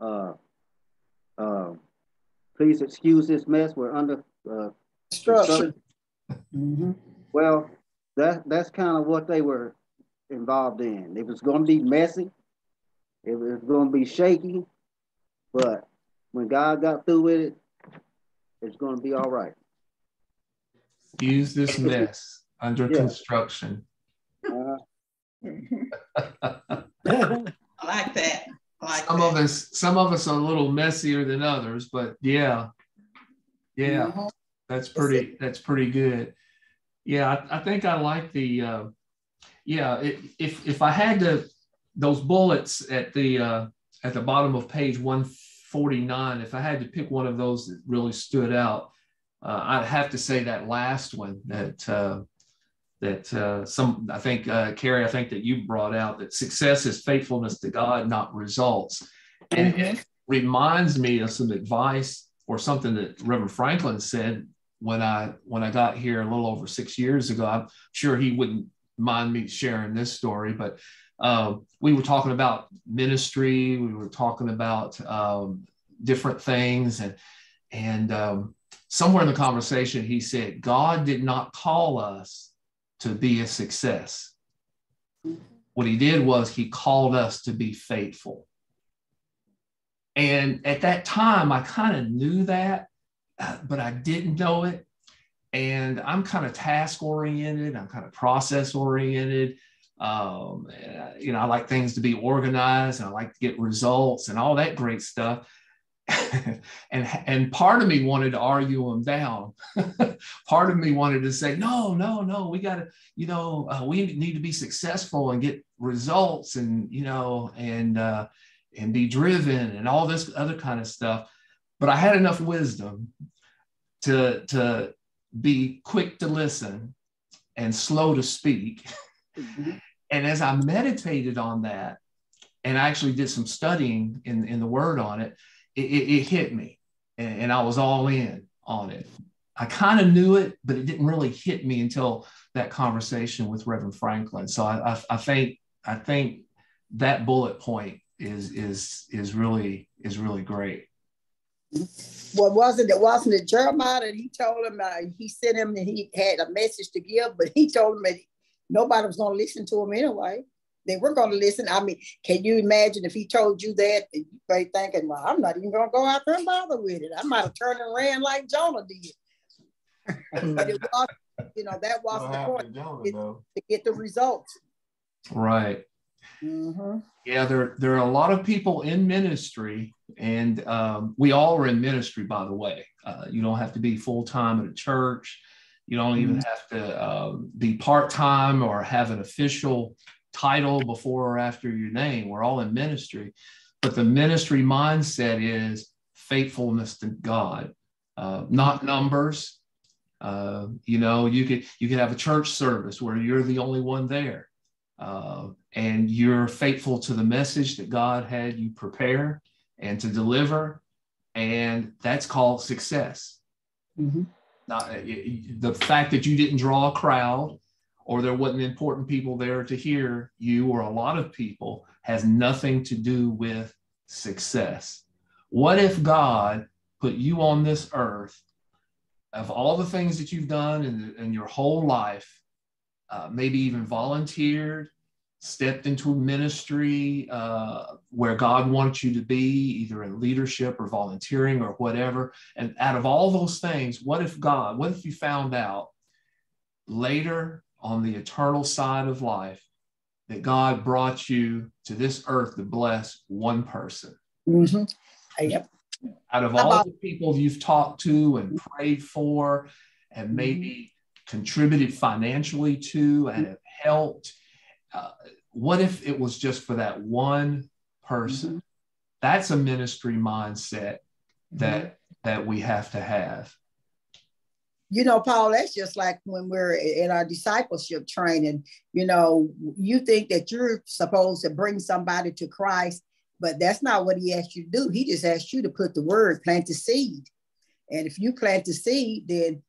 Speaker 5: uh, uh, please excuse this mess. We're under uh, construction. Mm-hmm. Well, that that's kind of what they were involved in. It was going to be messy. It was going to be shaky, but when God got through with it, it's going to be all right.
Speaker 1: Use this mess under
Speaker 5: Yeah.
Speaker 1: construction.
Speaker 5: Uh,
Speaker 11: I like that. I like
Speaker 1: Some
Speaker 11: that.
Speaker 1: of us, some of us are a little messier than others, but yeah, yeah,
Speaker 9: Mhm.
Speaker 1: that's pretty. That's pretty good. Yeah, I, I think I like the. Uh, yeah, it, if if I had to, those bullets at the uh, at the bottom of page one forty nine. If I had to pick one of those that really stood out, uh, I'd have to say that last one that. Uh, that uh, some I think uh, Carrie, I think that you brought out that success is faithfulness to God, not results, and it reminds me of some advice or something that Reverend Franklin said when I when I got here a little over six years ago. I'm sure he wouldn't mind me sharing this story, but uh, we were talking about ministry, we were talking about um, different things, and and um, somewhere in the conversation he said, God did not call us to be a success. What he did was he called us to be faithful. And at that time, I kind of knew that, uh, but I didn't know it. And I'm kind of task oriented, I'm kind of process oriented. Um, uh, you know, I like things to be organized and I like to get results and all that great stuff. and and part of me wanted to argue him down. part of me wanted to say, no, no, no, we got to, you know, uh, we need to be successful and get results, and you know, and uh, and be driven and all this other kind of stuff. But I had enough wisdom to to be quick to listen and slow to speak. Mm-hmm. and as I meditated on that, and I actually did some studying in, in the word on it, it, it, it hit me and, and I was all in on it. I kind of knew it, but it didn't really hit me until that conversation with Reverend Franklin. So I, I, I think I think that bullet point is is is really is really great.
Speaker 9: Well, wasn't it wasn't it Jeremiah that he told him uh, he sent him and he had a message to give, but he told him that nobody was going to listen to him anyway. They were going to listen. I mean, can you imagine if he told you that? And you be thinking, well, I'm not even going to go out there and bother with it. I might have turned and ran like Jonah did. but it was, you know, that wasn't the point it- to get the results.
Speaker 1: Right.
Speaker 9: Mhm.
Speaker 1: Yeah, there there are a lot of people in ministry, and um, we all are in ministry. By the way, uh, you don't have to be full time at a church. You don't even have to um, be part time or have an official title before or after your name. We're all in ministry, but the ministry mindset is faithfulness to God, uh, not numbers. Uh, you know, you could you could have a church service where you're the only one there uh, and you're faithful to the message that God had you prepare and to deliver, and that's called success.
Speaker 9: Mhm.
Speaker 1: Not, the fact that you didn't draw a crowd or there wasn't important people there to hear you or a lot of people has nothing to do with success. What if God put you on this earth of all the things that you've done in, in your whole life uh, maybe even volunteered, stepped into a ministry uh, where God wants you to be, either in leadership or volunteering or whatever. And out of all those things, what if God, what if you found out later on the eternal side of life that God brought you to this earth to bless one person?
Speaker 9: Mhm. Yep.
Speaker 1: out of all the people you've talked to and prayed for and maybe contributed financially to and have helped uh, what if it was just for that one person that's a ministry mindset that that we have to have
Speaker 9: you know, Paul, that's just like when we're in our discipleship training. You know, you think that you're supposed to bring somebody to Christ, but that's not what he asked you to do. He just asked you to put the word, plant the seed. And if you plant the seed, then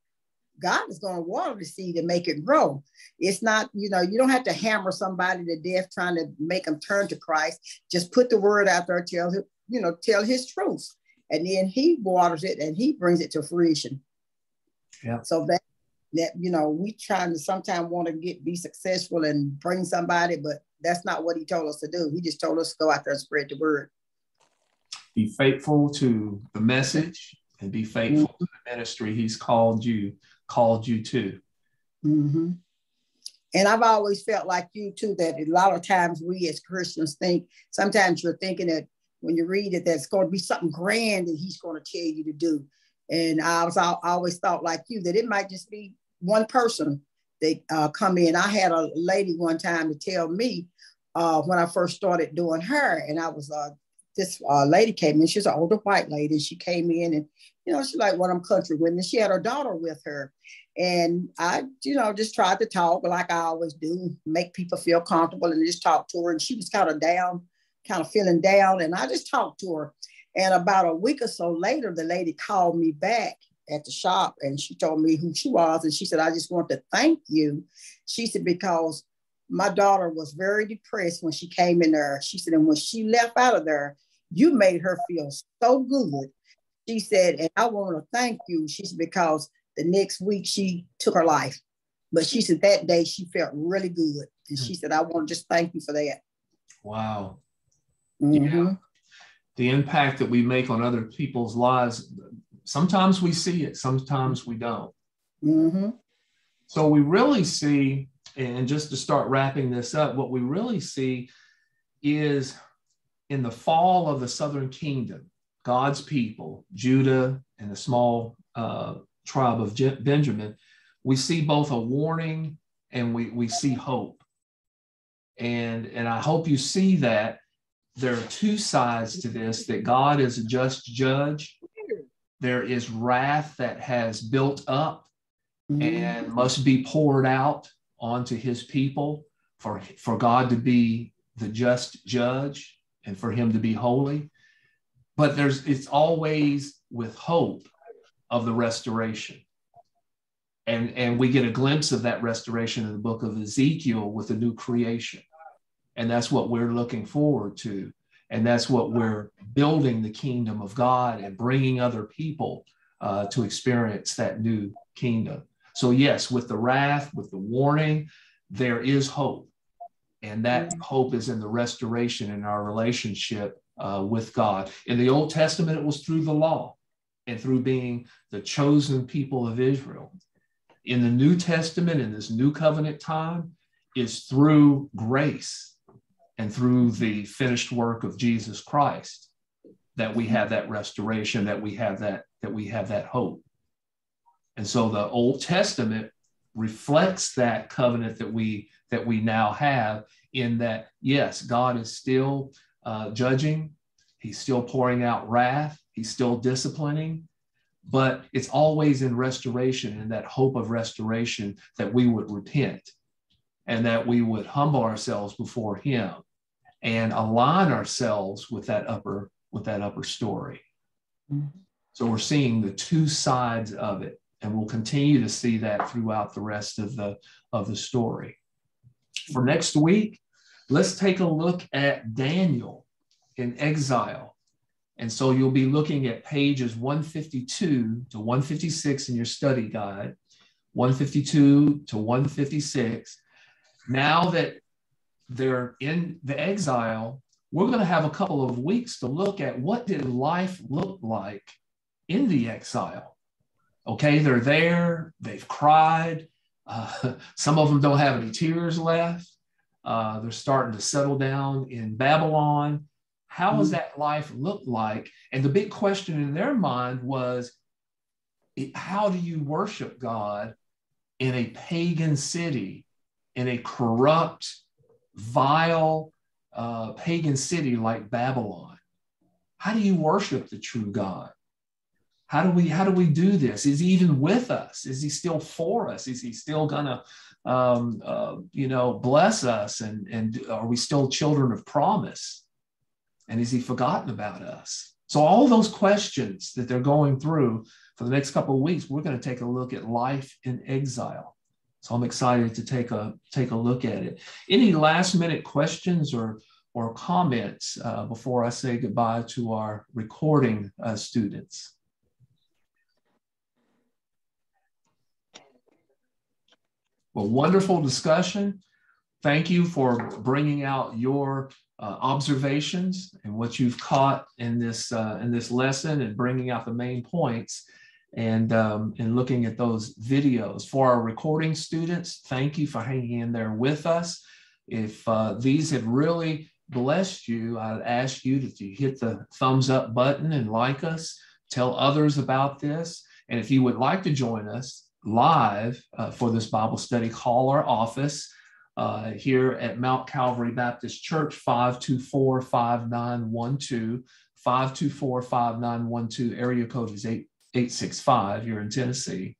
Speaker 9: God is going to water the seed and make it grow. It's not, you know, you don't have to hammer somebody to death trying to make them turn to Christ. Just put the word out there, tell him, you know, tell his truth. And then he waters it and he brings it to fruition.
Speaker 1: Yeah.
Speaker 9: So that that you know, we trying to sometimes want to get be successful and bring somebody, but that's not what he told us to do. He just told us to go out there and spread the word.
Speaker 1: be faithful to the message and be faithful to the ministry he's called you called you to.
Speaker 9: Mm-hmm. And I've always felt like you too, that a lot of times we as Christians think, sometimes you're thinking that when you read it, that's going to be something grand that he's going to tell you to do. And I was I always thought like you that it might just be one person that uh, come in. I had a lady one time to tell me uh, when I first started doing her, and I was uh, this uh, lady came in. She's an older white lady. She came in, and you know she's like one of them country women. She had her daughter with her, and I, you know, just tried to talk like I always do, make people feel comfortable, and just talk to her. And she was kind of down, kind of feeling down, and I just talked to her. And about a week or so later, the lady called me back at the shop and she told me who she was. And she said, I just want to thank you. She said, because my daughter was very depressed when she came in there. She said, and when she left out of there, you made her feel so good. She said, and I want to thank you. She said, because the next week she took her life. But she said that day she felt really good. And she said, I want to just thank you for that.
Speaker 1: Wow.
Speaker 9: Mhm.
Speaker 1: Yeah. The impact that we make on other people's lives, sometimes we see it, sometimes we don't.
Speaker 9: Mhm.
Speaker 1: So we really see, and just to start wrapping this up, what we really see is in the fall of the southern kingdom, God's people, Judah and the small uh, tribe of Benjamin, we see both a warning and we, we see hope. And, and I hope you see that there are two sides to this that God is a just judge. There is wrath that has built up and must be poured out onto his people for, for God to be the just judge and for him to be holy. But there's it's always with hope of the restoration. And, and we get a glimpse of that restoration in the book of Ezekiel with the new creation. And that's what we're looking forward to. And that's what we're building the kingdom of God and bringing other people uh, to experience that new kingdom. So, yes, with the wrath, with the warning, there is hope. And that hope is in the restoration in our relationship uh, with God. In the Old Testament, it was through the law and through being the chosen people of Israel. In the New Testament, in this new covenant time, is through grace and through the finished work of Jesus Christ that we have that restoration, that we have that, that we have that hope. And so the Old Testament reflects that covenant that we that we now have in that yes, God is still uh, judging, He's still pouring out wrath, He's still disciplining, but it's always in restoration and that hope of restoration that we would repent and that we would humble ourselves before Him and align ourselves with that upper with that upper story. So we're seeing the two sides of it and we'll continue to see that throughout the rest of the of the story. For next week, let's take a look at Daniel in exile. And so you'll be looking at pages 152 to 156 in your study guide, 152 to 156. Now that they're in the exile, we're going to have a couple of weeks to look at what did life look like in the exile. Okay, they're there, they've cried. Uh, some of them don't have any tears left. Uh, they're starting to settle down in Babylon. How does that life look like? And the big question in their mind was how do you worship God in a pagan city, in a corrupt, vile, uh, pagan city like Babylon? How do you worship the true God? How do we how do we do this? Is he even with us? Is he still for us? Is he still gonna um, uh, you know bless us? And and are we still children of promise? And is he forgotten about us? So all those questions that they're going through for the next couple of weeks, we're going to take a look at life in exile. So I'm excited to take a take a look at it. Any last minute questions or or comments uh, before I say goodbye to our recording uh, students? Well, wonderful discussion. Thank you for bringing out your uh, observations and what you've caught in this uh, in this lesson and bringing out the main points. and um, and looking at those videos. For our recording students, thank you for hanging in there with us. If uh, these have really blessed you, I'd ask you that you hit the thumbs up button and like us, tell others about this. And if you would like to join us live uh, for this Bible study, call our office uh, here at Mount Calvary Baptist Church, 524 5912. 524 5912. Area code is 8865. You're in Tennessee.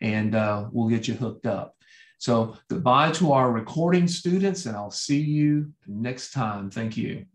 Speaker 1: And uh, we'll get you hooked up. So goodbye to our recording students, and I'll see you next time. Thank you.